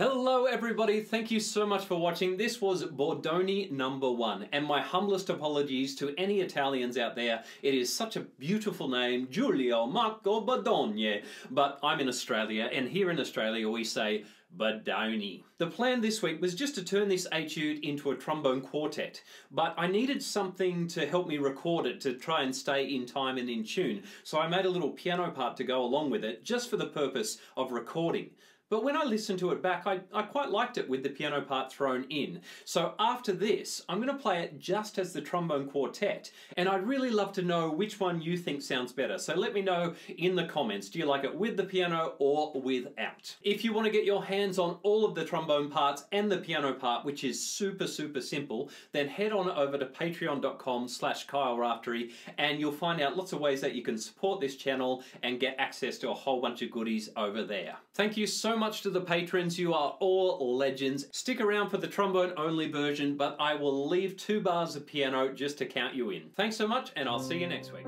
Hello everybody, thank you so much for watching. This was Bordogni number one, and my humblest apologies to any Italians out there. It is such a beautiful name, Giulio Marco Bordogni, but I'm in Australia, and here in Australia we say Bordogni. The plan this week was just to turn this etude into a trombone quartet, but I needed something to help me record it to try and stay in time and in tune, so I made a little piano part to go along with it, just for the purpose of recording. But when I listened to it back, I, I quite liked it with the piano part thrown in. So after this, I'm going to play it just as the trombone quartet, and I'd really love to know which one you think sounds better. So let me know in the comments, do you like it with the piano or without? If you want to get your hands on all of the trombone parts and the piano part, which is super, super simple, then head on over to patreon.com slash Kyle Raftery, and you'll find out lots of ways that you can support this channel and get access to a whole bunch of goodies over there. Thank you so much to the patrons. You are all legends. Stick around for the trombone only version, but I will leave two bars of piano just to count you in. Thanks so much, and I'll see you next week.